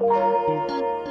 Música